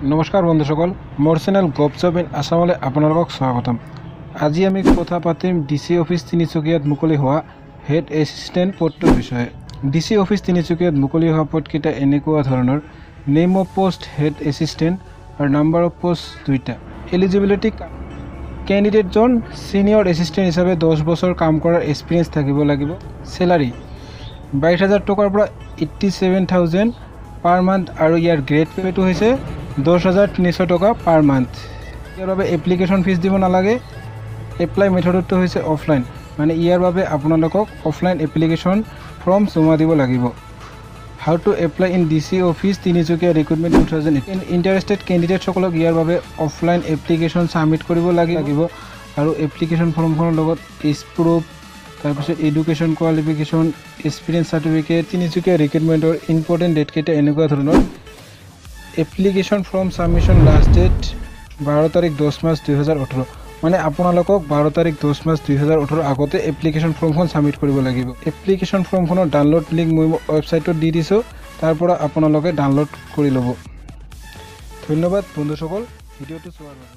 নমস্কাৰ বন্ধুসকল মোৰ চেনেল গভ জব ইন আছামলৈ আপোনালোকক স্বাগতম। আজি আমি কথা পাতিম ডি চি অফিচ তিনিচুকীয়াত মুকলি হোৱা হেড এছিষ্টেণ্ট পদটোৰ বিষয়ে। ডি চি অফিচ তিনিচুকীয়াত মুকলি হোৱা পদকেইটা এনেকুৱা ধৰণৰ name of post head assistant আৰু নাম্বাৰ অফ পষ্ট দুইটা। এলিজিবিলিটি কেণ্ডিডেটজন ছিনিয়ৰ এছিষ্টেণ্ট হিচাপে দহ বছৰ কাম কৰাৰ এক্সপিৰিয়েঞ্চ থাকিব লাগিব। চেলাৰী বাইছ হাজাৰ টকাৰ পৰা eighty seven thousand per month আৰু ইয়াৰ গ্ৰেড পে'টো হৈছে দহ হাজাৰ তিনিশ টকা পাৰ মান্থ। ইয়াৰ বাবে এপ্লিকেশ্যন ফিজ দিব নালাগে। এপ্লাই মেথডটো হৈছে অফলাইন মানে ইয়াৰ বাবে আপোনালোকক অফলাইন এপ্লিকেশ্যন ফৰ্ম জমা দিব লাগিব। How to apply in D C office Tinsukia recruitment two thousand eighteen interested কেণ্ডিডেটসকলক ইয়াৰ বাবে অফলাইন এপ্লিকেশ্যন ছাবমিট কৰিব লাগি লাগিব। আৰু এপ্লিকেশ্যন ফৰ্মখনৰ লগত এইজ প্ৰুফ তাৰপিছত education qualification experience certificate Tinsukia ৰিক্ৰুটমেণ্টৰ important ডেটকেইটা এনেকুৱা ধৰণৰ application form submission last date বাৰ তাৰিখ দহ মাৰ্চ দুহেজাৰ ওঠৰ। মানে আপোনালোকক বাৰ তাৰিখ দহ মাৰ্চ দুহেজাৰ ওঠৰ আগতে এপ্লিকেশ্যন ফৰ্মখন ছাবমিট কৰিব লাগিব। এপ্লিকেশ্যন ফৰ্মখনৰ ডাউনলোড লিংক মই ৱেবছাইটত দি দিছোঁ তাৰ পৰা আপোনালোকে ডাউনলোড কৰি ল'ব। ধন্যবাদ বন্ধুসকল ভিডিঅ'টো চোৱাৰ বাবে।